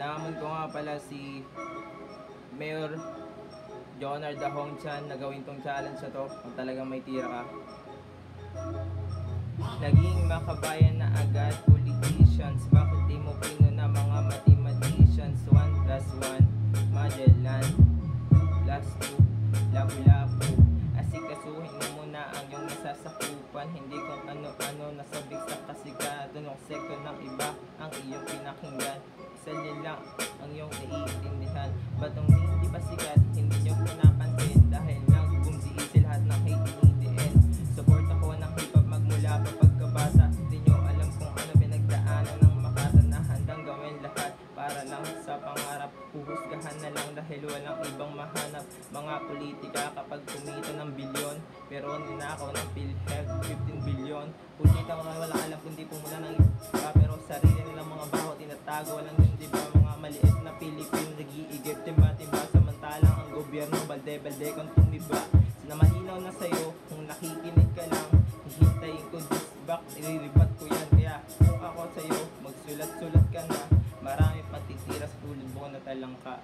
Naamon ko nga pala si Mayor Jonar Dahong Chan na gawin tong challenge na to. Kung talagang may tira ka. Naging makabayan na agad politicians. Bakit di mo pinuna mga mathematicians? 1 plus 1 Magellan Plus 2 Lapu-lapu. Asikasuhin mo muna ang iyong nasasakupan. Hindi kung ano-ano nasabik sa kasigado ng sekto ng iba Ang iyong pinakinggan Lang ang iyong naiintindihan. Batong hindi ba sikat Hindi nyo pinapansin Dahil lang bumdiisil lahat ng hate inidiin Support ako ng hip-hop magmula pa pagkabata Di nyo alam kung ano pinagdaanan ng makata na handang gawin lahat Para lang sa pangarap. Huhusgahan na lang dahil walang ibang mahanap. Mga politika kapag kumita ng bilyon Pero ninakaw ng PhilHealth 15 bilyon Politika wala alam kundi pumula tinatago Walang yun di ba mga maliit na Pilipino Nag-iigib timba-timba Samantalang ang gobyerno balde-balde kung tumiba na malinaw na sa'yo kung nakikinig ka lang hihintayin ko this back iriribat ko yan. Kaya kung ako sa'yo magsulat-sulat ka na. Marami pang titira sa tulad mo na talang ka